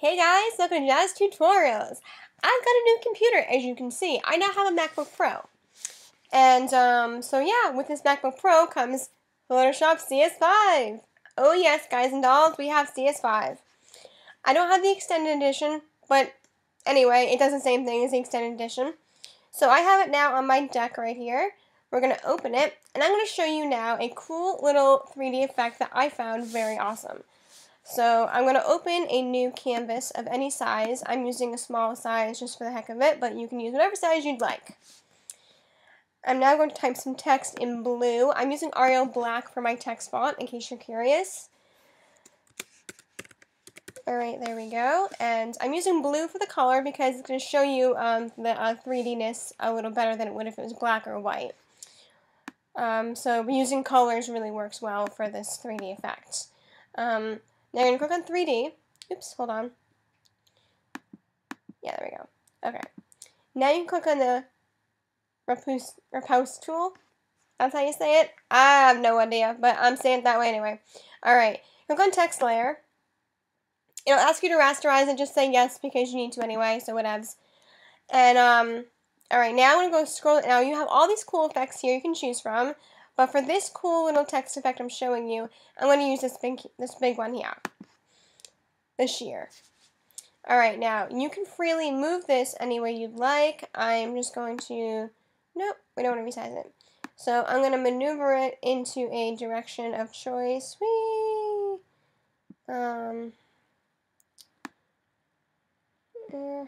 Hey guys, welcome to Jazzed Tutorials. I've got a new computer, as you can see. I now have a MacBook Pro. And, um, so yeah, with this MacBook Pro comes Photoshop CS5. Oh yes, guys and dolls, we have CS5. I don't have the extended edition, but anyway, it does the same thing as the extended edition. So I have it now on my deck right here. We're going to open it, and I'm going to show you now a cool little 3D effect that I found very awesome. So I'm going to open a new canvas of any size. I'm using a small size just for the heck of it, but you can use whatever size you'd like. I'm now going to type some text in blue. I'm using Arial Black for my text font, in case you're curious. Alright, there we go. And I'm using blue for the color because it's going to show you um, the uh, 3D-ness a little better than it would if it was black or white. Um, so using colors really works well for this 3D effect. Um, now you're going to click on 3D. Oops, hold on. Yeah, there we go. Okay. Now you click on the Repoussé, Repoussé tool. That's how you say it? I have no idea, but I'm saying it that way anyway. Alright, click on text layer. It'll ask you to rasterize it, just say yes because you need to anyway, so whatevs. And, um, alright, now I'm going to go scroll. Now you have all these cool effects here you can choose from. But for this cool little text effect I'm showing you, I'm going to use this big, this big one here. The shear. Alright, now, you can freely move this any way you'd like. I'm just going to, nope, we don't want to resize it. So I'm going to maneuver it into a direction of choice. Whee! Um, uh,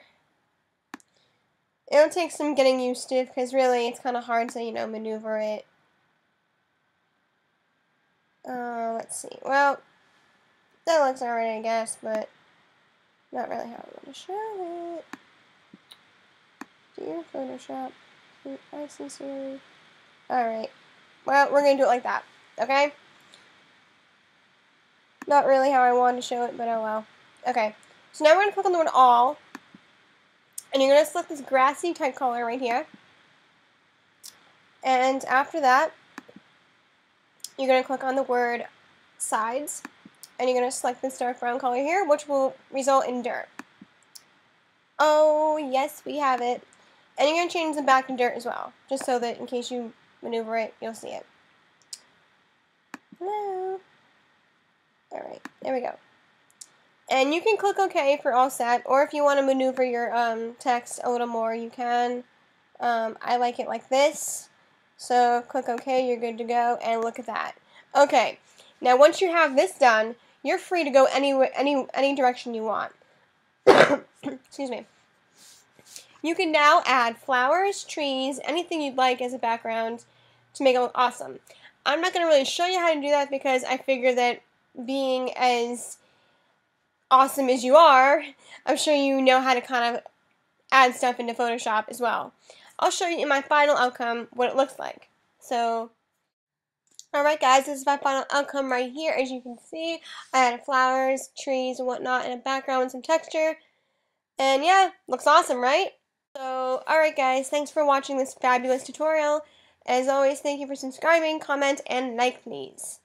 it'll take some getting used to because really it's kind of hard to, you know, maneuver it uh, let's see. Well, that looks alright, I guess, but not really how I want to show it. Dear Photoshop, I sincerely. Alright. Well, we're going to do it like that, okay? Not really how I want to show it, but oh well. Okay. So now we're going to click on the word all. And you're going to select this grassy type color right here. And after that, you're going to click on the word sides, and you're going to select this dark brown color here, which will result in dirt. Oh, yes, we have it. And you're going to change them back to dirt as well, just so that in case you maneuver it, you'll see it. Hello. Alright, there we go. And you can click OK for all set, or if you want to maneuver your um, text a little more, you can. Um, I like it like this. So click OK, you're good to go, and look at that. Okay, now once you have this done, you're free to go any any any direction you want. Excuse me. You can now add flowers, trees, anything you'd like as a background to make it look awesome. I'm not going to really show you how to do that because I figure that being as awesome as you are, I'm sure you know how to kind of add stuff into Photoshop as well. I'll show you in my final outcome what it looks like. So, alright guys, this is my final outcome right here. As you can see, I added flowers, trees, and whatnot in a background and some texture. And yeah, looks awesome, right? So, alright guys, thanks for watching this fabulous tutorial. As always, thank you for subscribing, comment, and like please.